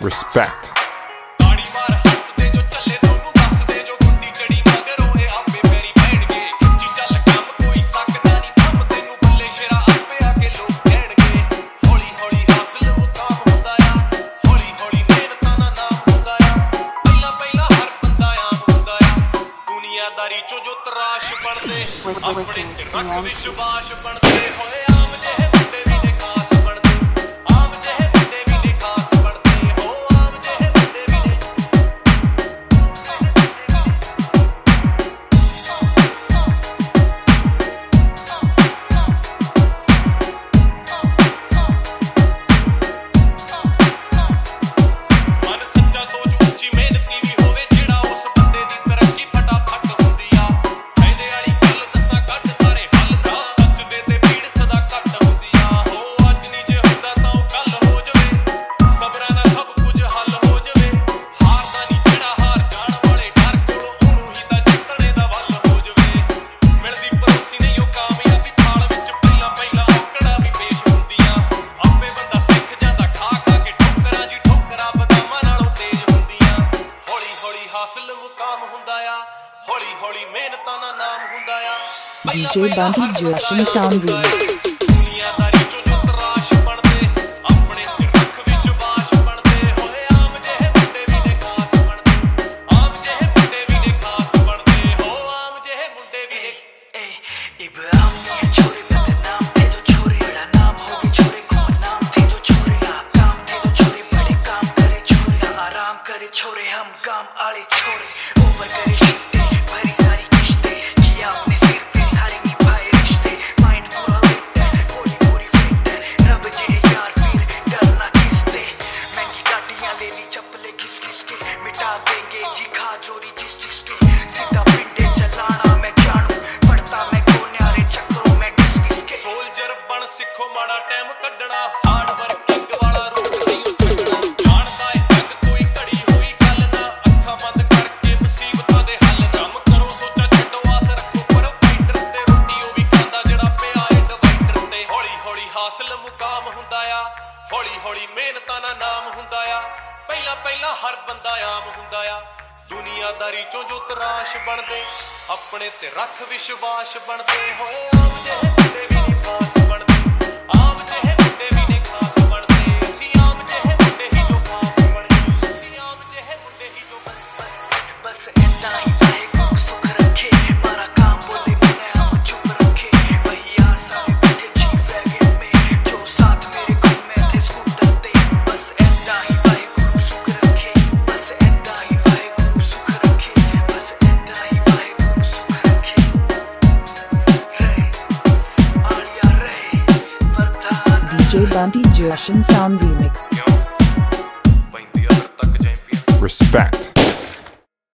Respect. ਦੁਨੀਆਦਾਰੀ ਚੋਂ ਜੋ ਤਰਾਸ਼ ਬਣਦੇ ਆਪਣੇ ਤੇ ਰੱਖ ਵਿਸ਼ਵਾਸ ਬਣਦੇ ਹੋਏ डीजे बंटी जोशी सामरी। छोरे हम काम आले छोरे। ऊपर करे ਬਣਾ ਦੇਂਗੇ ਜੀ ਖਾ ਚੋਰੀ ਜਿਸ ਜਿਸ ਕੇ। ਸਿੱਧਾ ਪਿੰਡੇ ਚਲਾਣਾ ਮੈਂ ਜਾਣੂ ਪੜਤਾ ਮੈਂ ਕੋਨਿਆਰੇ ਚੱਕਰੋਂ ਮੈਂ ਕਿਸ ਕਿਸ ਕੇ। ਸੋਲਜਰ ਬਣ ਸਿੱਖੋ ਮਾੜਾ ਟਾਈਮ ਕੱਢਣਾ ਹਾਰਡ ਵਰਕ ਅੱਗ ਵਾਲਾ ਰੂਟ ਨਹੀਂ ਕੱਢਣਾ। ਜਾਣਦਾ ਏ ਅੱਗ ਕੋਈ ਘੜੀ ਹੋਈ ਗੱਲ ਨਾ, ਅੱਖਾਂ ਬੰਦ ਕਰਕੇ ਮੁਸੀਬਤਾਂ ਦੇ ਹੱਲ ਕੰਮ ਕਰੋ, ਸੋਚਾ ਛੱਡੋ, ਆਸ ਰੱਖੋ, ਪਰ ਫਾਈਟਰ ਤੇ ਰੋਟੀ ਉਹ ਵੀ ਖਾਂਦਾ ਜਿਹੜਾ ਪਿਆ ਏ ਡਿਵਾਈਡਰ ਤੇ। ਹੌਲੀ ਹੌਲੀ ਹਾਸਲ ਮੁਕਾਮ ਹੁੰਦਾ ਆ ਹੌਲੀ ਹੌਲੀ ਮਿਹਨਤਾਂ ਨਾਲ ਨਾਮ ਹੁੰਦਾ ਆ। ਪਹਿਲਾਂ ਪਹਿਲਾਂ ਹਰ ਬੰਦਾ ਆਮ ਹੁੰਦਾ ਆ। ਦੁਨੀਆਦਾਰੀ ਚੋਂ ਜੋ ਤਰਾਸ਼ ਬਣਦੇ, ਆਪਣੇ ਤੇ ਰੱਖ ਵਿਸ਼ਵਾਸ ਬਣਦੇ। ਹੋਏ ਆਮ ਜਿਹੇ Russian Sound Remix. Respect.